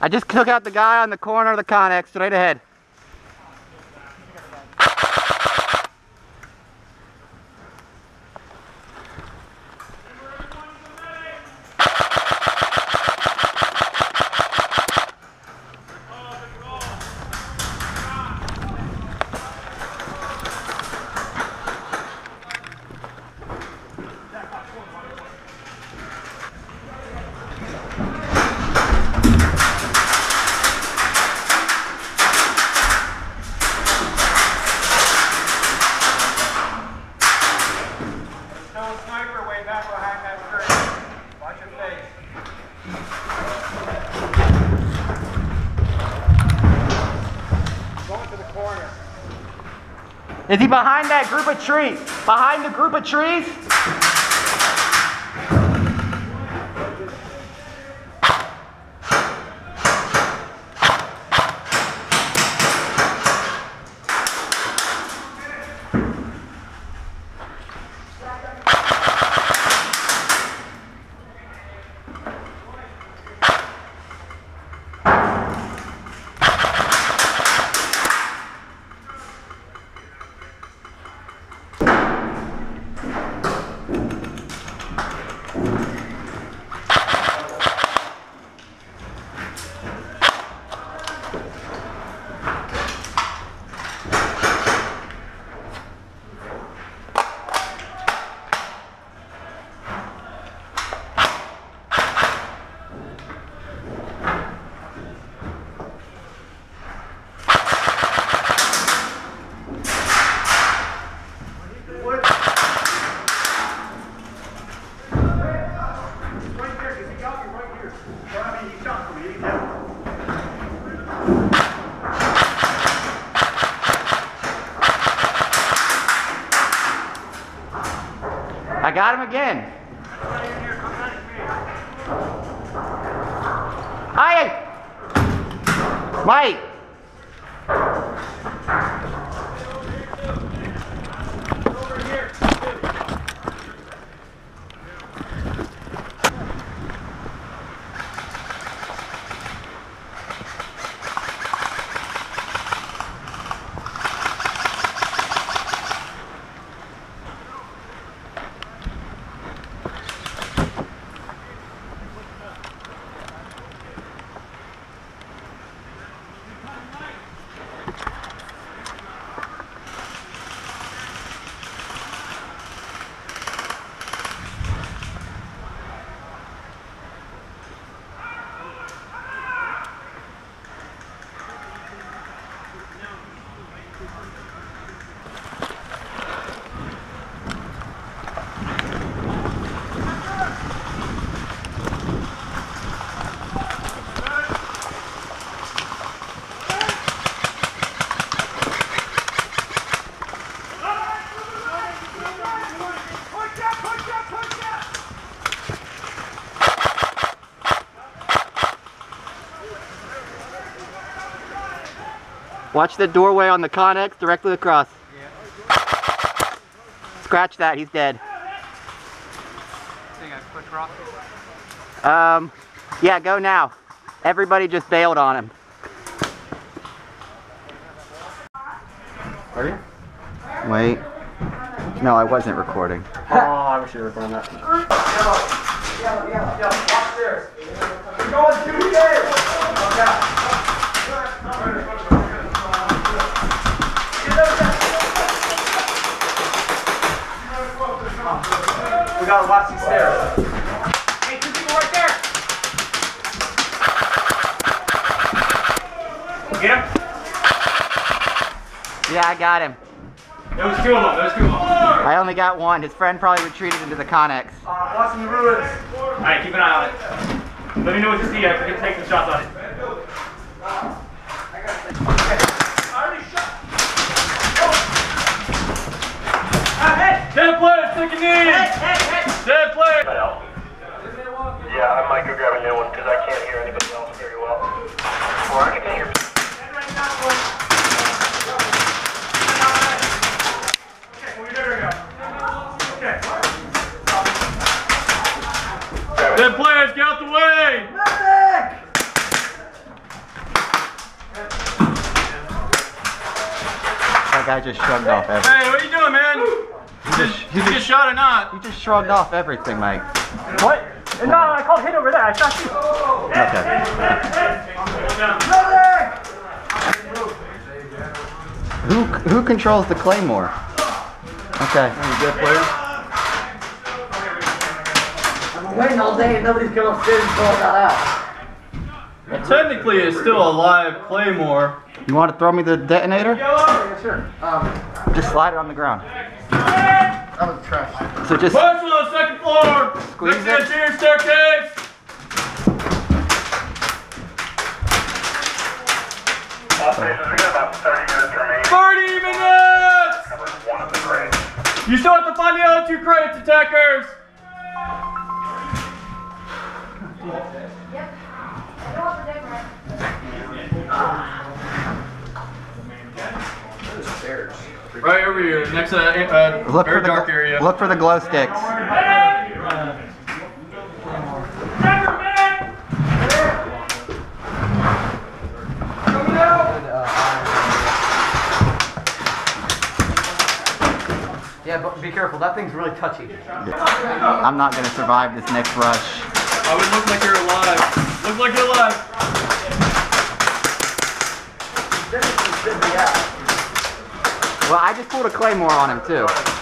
I just took out the guy on the corner of the Connex straight ahead. Is he behind that group of trees? Behind the group of trees? Got him again. Hi! Mike! Watch the doorway on the Connex directly across. Scratch that, he's dead. Think I push Ross? Um, yeah, go now. Everybody just bailed on him. Are you? Wait. No, I wasn't recording. Oh, I wish you were recording that. We're going two stairs. We gotta watch these stairs. Hey, two people right there. Get him. Yeah, I got him. There was two of them. There was two of them. I only got one. His friend probably retreated into the Connex. Uh, watching the ruins. Alright, keep an eye on it. Let me know what you see. I can take some shots on it. Dead player, stick your knee! Dead player! Yeah, I might go grab a new one because I can't hear anybody else very well. Or I can hear. Dead players, get out the way! That guy just shrugged off everything. Hey, what are you doing, man? Did you get shot or not? He just shrugged off everything, Mike. What? No, I called hit over there. I shot you. Okay. Who who controls the claymore? Okay. Waiting all day and nobody's come upstairs and pulled that out. Technically, it's still a live Claymore. You want to throw me the detonator? Yeah, sure. Um, Just slide it on the ground. that was trash. So just Push on the second floor. Squeeze Next to the it. interior staircase. All we got about 30 minutes remaining. 30 minutes! Covered one of the grades. You still have to find the other two credits, attackers. Next to that uh, look for very the dark area. look for the glow sticks. Yeah, but be careful. That thing's really touchy. I'm not gonna survive this next rush. I would look like you're alive. Look like you're alive. Well, I just pulled a claymore on him too.